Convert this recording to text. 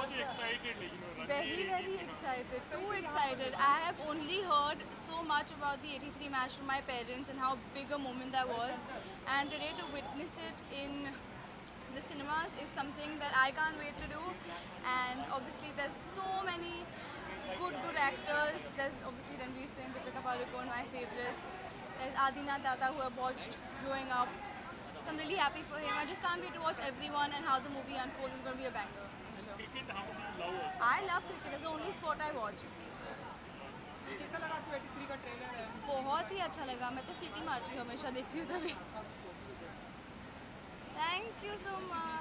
How much you excited? Like, you know, Very, very excited. Too excited. I have only heard so much about the 83 match from my parents and how big a moment that was. And today to witness it in the cinemas is something that I can't wait to do. And obviously, there's so many good, good actors. There's obviously Ranveer Singh, Deepika Padukone, my favorites. There's Adinath Dada, who I watched growing up. So I'm really happy for him. I just can't wait to watch everyone and how the movie unfolds. It's going to be a banger. Cricket, how do you love also? I love cricket. It's the only sport I watch. कैसा लगा आपको 83 का trailer है बहुत ही अच्छा लगा मैं तो सिटी मारती हूँ हमेशा देखती हूँ तभी थैंक यू सो मच